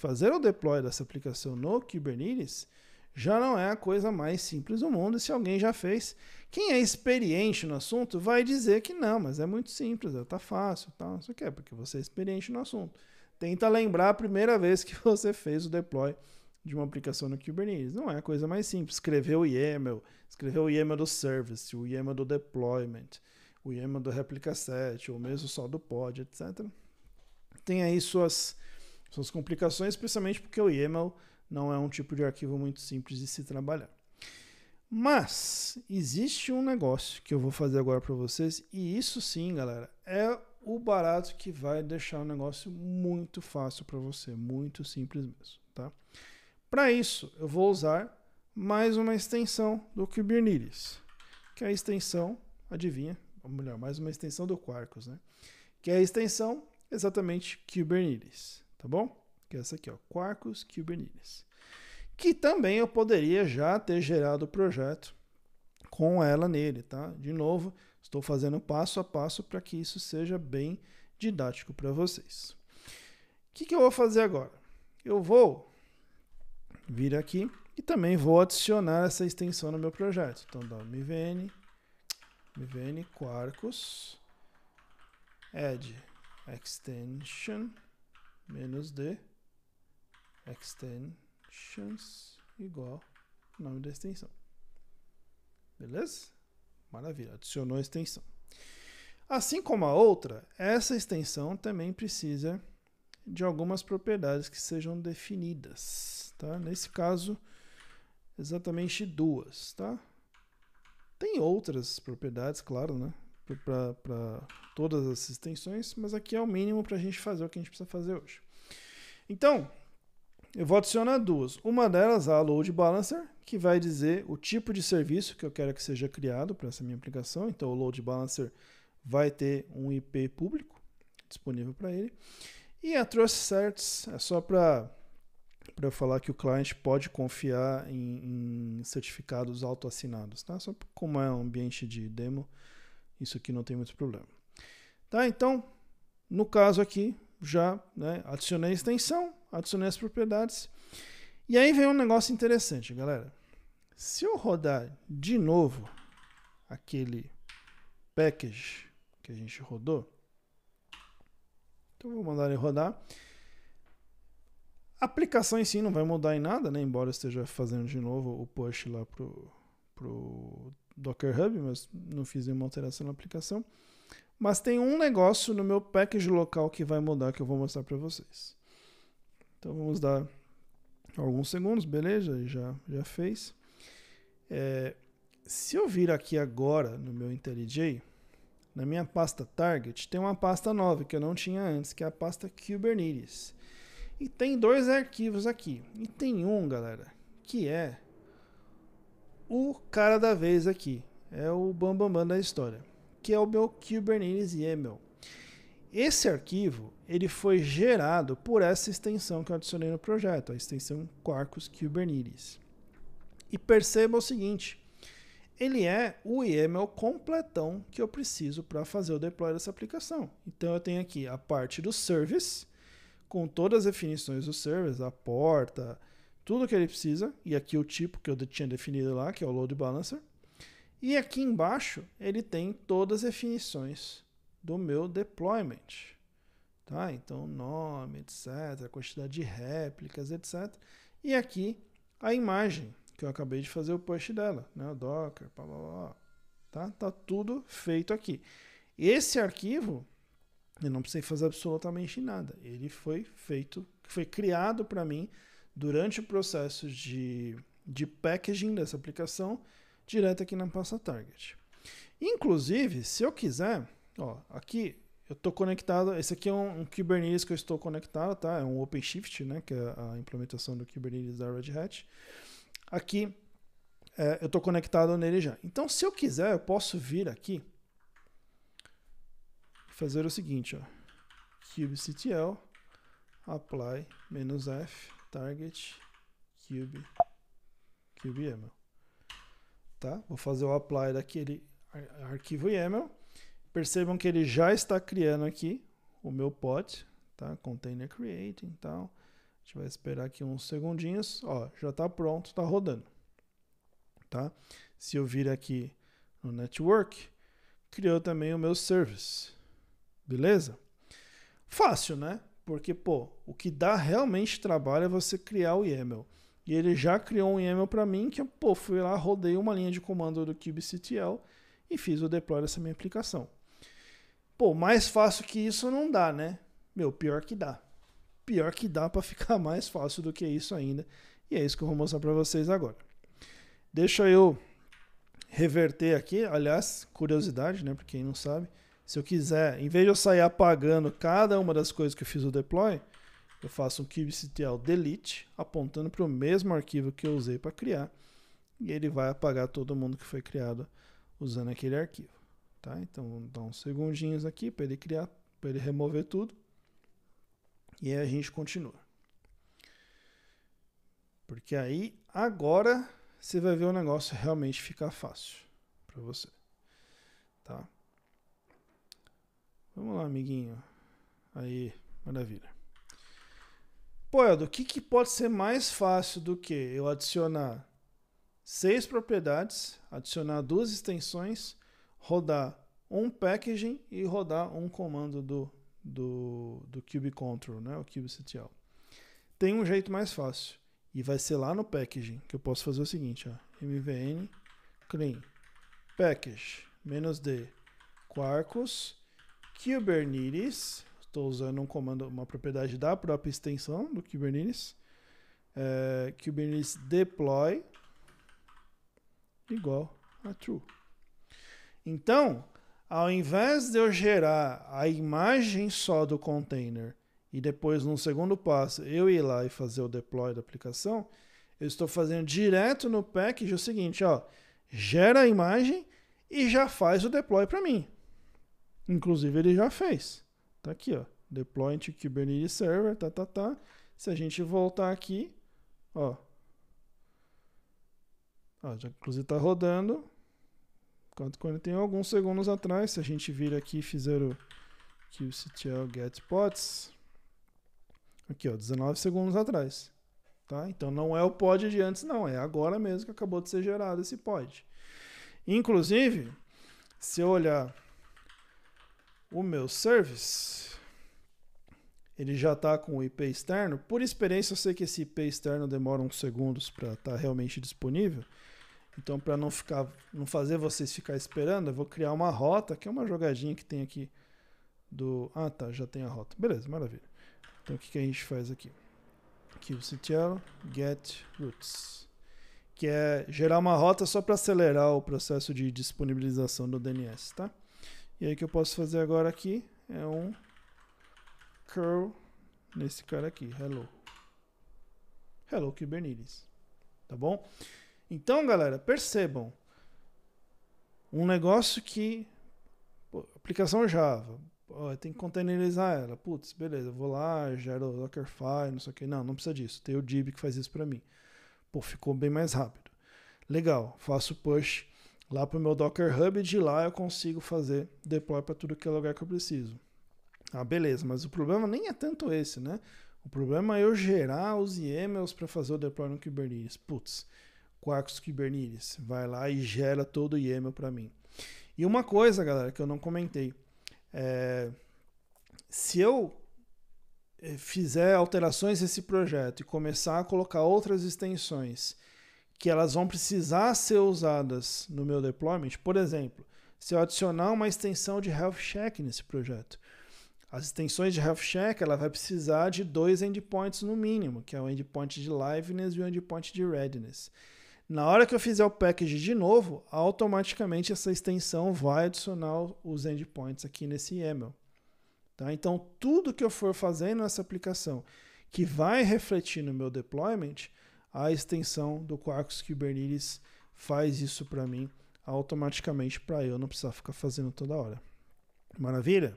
fazer o deploy dessa aplicação no Kubernetes já não é a coisa mais simples do mundo. E se alguém já fez, quem é experiente no assunto vai dizer que não, mas é muito simples, está fácil, tal, não sei o que, porque você é experiente no assunto. Tenta lembrar a primeira vez que você fez o deploy de uma aplicação no Kubernetes. Não é a coisa mais simples. Escrever o YAML, escrever o YAML do service, o YAML do deployment, o YAML do replica set, ou mesmo só do pod, etc. Tem aí suas, suas complicações, especialmente porque o YAML não é um tipo de arquivo muito simples de se trabalhar. Mas existe um negócio que eu vou fazer agora para vocês, e isso sim, galera, é o barato que vai deixar o negócio muito fácil para você, muito simples mesmo, tá? Para isso, eu vou usar mais uma extensão do Kubernetes, que é a extensão, adivinha, ou melhor, mais uma extensão do Quarkus, né? Que é a extensão exatamente Kubernetes, tá bom? Que é essa aqui, ó, Quarkus Kubernetes. Que também eu poderia já ter gerado o projeto com ela nele, tá? De novo, estou fazendo passo a passo para que isso seja bem didático para vocês. O que, que eu vou fazer agora? Eu vou vir aqui e também vou adicionar essa extensão no meu projeto. Então, dá mvn, mvn quarkus add extension menos d extensions igual nome da extensão. Beleza? Maravilha, adicionou a extensão. Assim como a outra, essa extensão também precisa de algumas propriedades que sejam definidas. Tá? Nesse caso, exatamente duas. Tá? Tem outras propriedades, claro, né? Para todas as extensões, mas aqui é o mínimo para a gente fazer o que a gente precisa fazer hoje. Então, eu vou adicionar duas. Uma delas, a Load Balancer, que vai dizer o tipo de serviço que eu quero que seja criado para essa minha aplicação. Então, o Load Balancer vai ter um IP público disponível para ele. E a Trust Certs é só para para falar que o cliente pode confiar em, em certificados autoassinados, tá? Só como é um ambiente de demo, isso aqui não tem muito problema. Tá? Então, no caso aqui, já né, adicionei a extensão, adicionei as propriedades. E aí vem um negócio interessante, galera. Se eu rodar de novo aquele package que a gente rodou, então vou mandar ele rodar. A aplicação em si não vai mudar em nada, né? Embora eu esteja fazendo de novo o push lá pro, pro Docker Hub, mas não fiz nenhuma alteração na aplicação. Mas tem um negócio no meu package local que vai mudar que eu vou mostrar para vocês. Então vamos dar alguns segundos, beleza? Já, já fez. É, se eu vir aqui agora no meu IntelliJ, na minha pasta Target, tem uma pasta nova que eu não tinha antes, que é a pasta Kubernetes. E tem dois arquivos aqui. E tem um, galera, que é o cara da vez aqui. É o bambambam bam, bam da história. Que é o meu Kubernetes YAML. Esse arquivo ele foi gerado por essa extensão que eu adicionei no projeto, a extensão Quarkus Kubernetes. E perceba o seguinte, ele é o YAML completão que eu preciso para fazer o deploy dessa aplicação. Então eu tenho aqui a parte do service, com todas as definições do service, a porta, tudo que ele precisa, e aqui o tipo que eu tinha definido lá, que é o load balancer. E aqui embaixo ele tem todas as definições do meu deployment. Tá? Então, nome, etc., quantidade de réplicas, etc. E aqui a imagem, que eu acabei de fazer o push dela, né? O Docker, blá, blá, blá. Tá? tá tudo feito aqui. Esse arquivo, eu não precisei fazer absolutamente nada. Ele foi feito, foi criado para mim durante o processo de, de packaging dessa aplicação, direto aqui na pasta target. Inclusive, se eu quiser, ó, aqui eu estou conectado. Esse aqui é um, um, Kubernetes que eu estou conectado, tá? É um OpenShift, né? Que é a implementação do Kubernetes da Red Hat. Aqui é, eu estou conectado nele já. Então, se eu quiser, eu posso vir aqui fazer o seguinte, ó. kubectl apply "-f target cube kubeyaml. Tá? Vou fazer o apply daquele arquivo YAML Percebam que ele já está criando aqui o meu pod, tá? Container creating e tal. gente vai esperar aqui uns segundinhos. Ó, já está pronto, está rodando. Tá? Se eu vir aqui no network, criou também o meu service. Beleza? Fácil, né? Porque, pô, o que dá realmente trabalho é você criar o YAML. E ele já criou um YAML para mim que eu, pô, fui lá, rodei uma linha de comando do kubectl e fiz o deploy dessa minha aplicação. Pô, mais fácil que isso não dá, né? Meu, pior que dá. Pior que dá para ficar mais fácil do que isso ainda. E é isso que eu vou mostrar para vocês agora. Deixa eu reverter aqui, aliás, curiosidade, né, para quem não sabe, se eu quiser, em vez de eu sair apagando cada uma das coisas que eu fiz o deploy, eu faço um kubectl delete, apontando para o mesmo arquivo que eu usei para criar, e ele vai apagar todo mundo que foi criado usando aquele arquivo. Tá? Então, vamos dar uns segundinhos aqui para ele criar, para ele remover tudo. E aí a gente continua. Porque aí, agora, você vai ver o negócio realmente ficar fácil para você. Tá? Vamos lá, amiguinho. Aí, maravilha. Pô, Eldo, o que, que pode ser mais fácil do que eu adicionar seis propriedades, adicionar duas extensões, rodar um packaging e rodar um comando do, do, do kubecontrol, né, o kubectl. Tem um jeito mais fácil e vai ser lá no packaging que eu posso fazer o seguinte, ó, mvn clean package "-d quarkus Kubernetes, estou usando um comando, uma propriedade da própria extensão do Kubernetes, é, Kubernetes deploy igual a true. Então, ao invés de eu gerar a imagem só do container e depois, num segundo passo, eu ir lá e fazer o deploy da aplicação, eu estou fazendo direto no package o seguinte, ó, gera a imagem e já faz o deploy para mim. Inclusive ele já fez. Tá aqui, ó. Deploy to Kubernetes Server, tá, tá, tá. Se a gente voltar aqui, ó. ó já inclusive tá rodando. Quando, quando tem alguns segundos atrás, se a gente vir aqui e fizer o kubectl get pods, aqui, ó, 19 segundos atrás. Tá? Então não é o pod de antes, não. É agora mesmo que acabou de ser gerado esse pod. Inclusive, se eu olhar o meu service, ele já está com o IP externo. Por experiência, eu sei que esse IP externo demora uns segundos para estar tá realmente disponível. Então, para não ficar, não fazer vocês ficar esperando, eu vou criar uma rota, que é uma jogadinha que tem aqui do. Ah, tá, já tem a rota. Beleza, maravilha. Então, o que, que a gente faz aqui? kubectl get routes, que é gerar uma rota só para acelerar o processo de disponibilização do DNS, tá? E aí o que eu posso fazer agora aqui é um curl nesse cara aqui, hello. Hello Kubernetes. Tá bom? Então, galera, percebam. Um negócio que pô, aplicação Java, tem que containerizar ela. Putz, beleza, vou lá, gero Dockerfile, não sei o que. Não, não precisa disso. Tem o Dib que faz isso para mim. Pô, ficou bem mais rápido. Legal, faço push lá para o meu Docker Hub, de lá eu consigo fazer deploy para tudo que é lugar que eu preciso. Ah, beleza, mas o problema nem é tanto esse, né? O problema é eu gerar os YAMLs para fazer o deploy no Kubernetes. Putz, Quarkus Kubernetes, vai lá e gera todo o YAML para mim. E uma coisa, galera, que eu não comentei, é, se eu eh, fizer alterações nesse projeto e começar a colocar outras extensões que elas vão precisar ser usadas no meu deployment. Por exemplo, se eu adicionar uma extensão de Health Check nesse projeto, as extensões de Health Check ela vai precisar de dois endpoints no mínimo, que é o endpoint de liveness e o endpoint de readiness. Na hora que eu fizer o package de novo, automaticamente essa extensão vai adicionar os endpoints aqui nesse YAML. Tá? Então, tudo que eu for fazendo nessa aplicação que vai refletir no meu deployment, a extensão do Quarkus Kubernetes faz isso para mim automaticamente para eu não precisar ficar fazendo toda hora. Maravilha?